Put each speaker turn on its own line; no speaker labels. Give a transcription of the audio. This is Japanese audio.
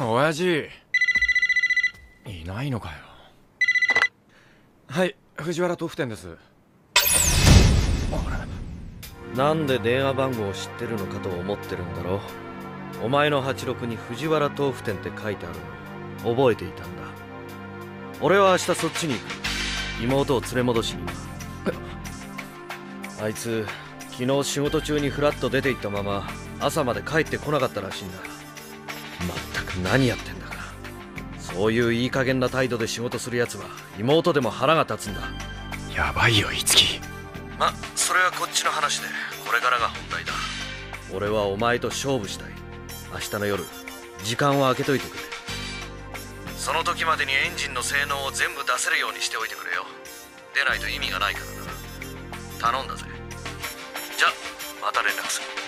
親父。いないのかよ。はい藤原豆腐店です。
なんで電話番号を知ってるのかと思ってるんだろお前の86に藤原豆腐店って書いてあるの。覚えていたんだ。俺は明日そっちに行く。妹を連れ戻しにあいつ昨日仕事中にフラッと出て行ったまま朝まで帰ってこなかったらしいんだ。まった？く何やってんだかそういういい加減な態度で仕事する奴は妹でも腹が立つんだ。
やばいよ樹
まそれはこっちの話でこれからが本題だ。俺はお前と勝負したい。明日の夜時間を空けといてくれ。その時までにエンジンの性能を全部出せるようにしておいてくれよ。出ないと意味がないからな。頼んだぜ。じゃまた連絡する